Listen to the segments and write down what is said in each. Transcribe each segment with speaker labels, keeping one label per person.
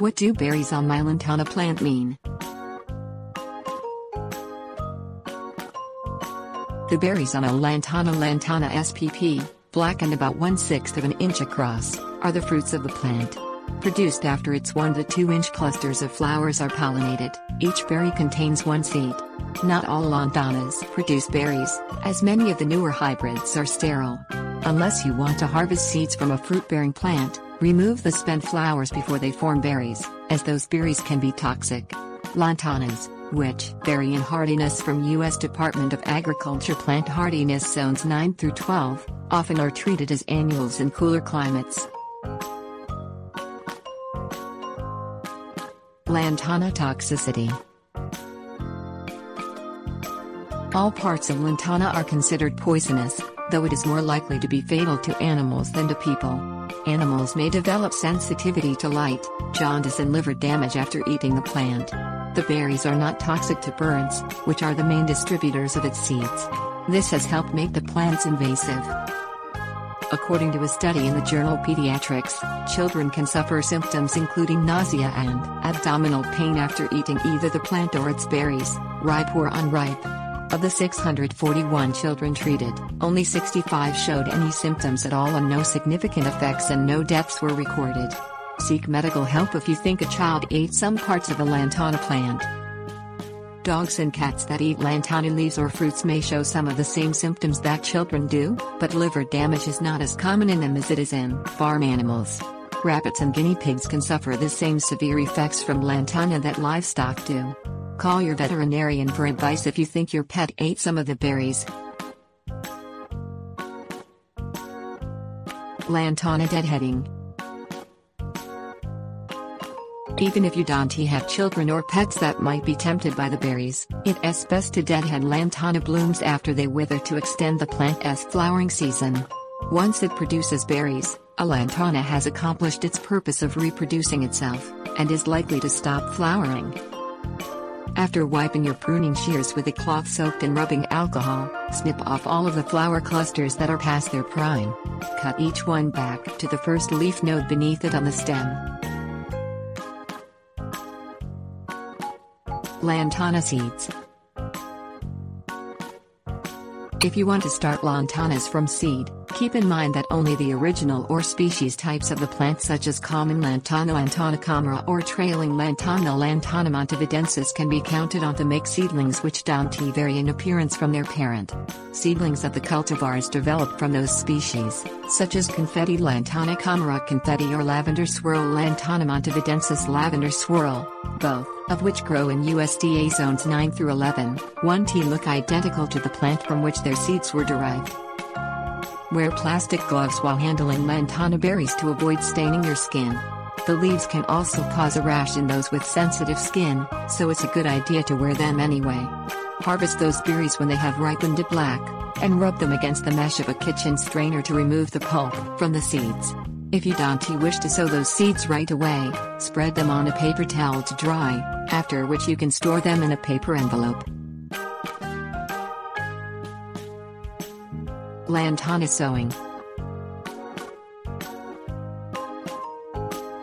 Speaker 1: What do berries on my lantana plant mean? The berries on a lantana lantana spp, black and about one-sixth of an inch across, are the fruits of the plant. Produced after its 1 to 2 inch clusters of flowers are pollinated, each berry contains one seed. Not all lantanas produce berries, as many of the newer hybrids are sterile. Unless you want to harvest seeds from a fruit-bearing plant, remove the spent flowers before they form berries, as those berries can be toxic. Lantanas, which vary in hardiness from U.S. Department of Agriculture plant hardiness zones 9 through 12, often are treated as annuals in cooler climates. Lantana toxicity All parts of lantana are considered poisonous, though it is more likely to be fatal to animals than to people. Animals may develop sensitivity to light, jaundice and liver damage after eating the plant. The berries are not toxic to birds, which are the main distributors of its seeds. This has helped make the plants invasive. According to a study in the journal Pediatrics, children can suffer symptoms including nausea and abdominal pain after eating either the plant or its berries, ripe or unripe. Of the 641 children treated, only 65 showed any symptoms at all and no significant effects and no deaths were recorded. Seek medical help if you think a child ate some parts of a lantana plant. Dogs and cats that eat lantana leaves or fruits may show some of the same symptoms that children do, but liver damage is not as common in them as it is in farm animals. Rabbits and guinea pigs can suffer the same severe effects from lantana that livestock do. Call your veterinarian for advice if you think your pet ate some of the berries. Lantana deadheading even if you don't have children or pets that might be tempted by the berries, it is best to deadhead lantana blooms after they wither to extend the plant's flowering season. Once it produces berries, a lantana has accomplished its purpose of reproducing itself, and is likely to stop flowering. After wiping your pruning shears with a cloth soaked in rubbing alcohol, snip off all of the flower clusters that are past their prime. Cut each one back to the first leaf node beneath it on the stem. Lantana seeds. If you want to start lantanas from seed, keep in mind that only the original or species types of the plant such as common lantana lantana camara or trailing lantana lantana montevidensis can be counted on to make seedlings which don't vary in appearance from their parent. Seedlings of the cultivars developed from those species, such as confetti lantana camara confetti or lavender swirl lantana montevidensis lavender swirl, both of which grow in USDA zones 9 through 11, 1T look identical to the plant from which their seeds were derived. Wear plastic gloves while handling lantana berries to avoid staining your skin. The leaves can also cause a rash in those with sensitive skin, so it's a good idea to wear them anyway. Harvest those berries when they have ripened to black, and rub them against the mesh of a kitchen strainer to remove the pulp from the seeds. If you don't wish to sow those seeds right away, spread them on a paper towel to dry, after which you can store them in a paper envelope. Lantana sowing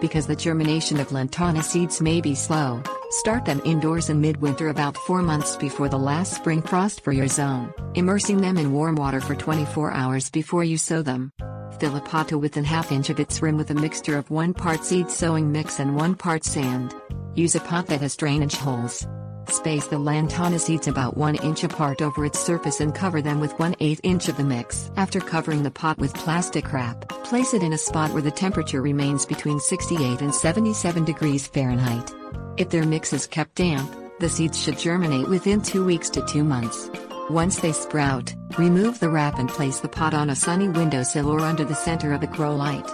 Speaker 1: Because the germination of lantana seeds may be slow, start them indoors in midwinter about 4 months before the last spring frost for your zone, immersing them in warm water for 24 hours before you sow them. Fill a pot to within half inch of its rim with a mixture of 1 part seed sowing mix and 1 part sand. Use a pot that has drainage holes. Space the lantana seeds about 1 inch apart over its surface and cover them with 1 8 inch of the mix. After covering the pot with plastic wrap, place it in a spot where the temperature remains between 68 and 77 degrees Fahrenheit. If their mix is kept damp, the seeds should germinate within 2 weeks to 2 months. Once they sprout, remove the wrap and place the pot on a sunny windowsill or under the center of a grow light.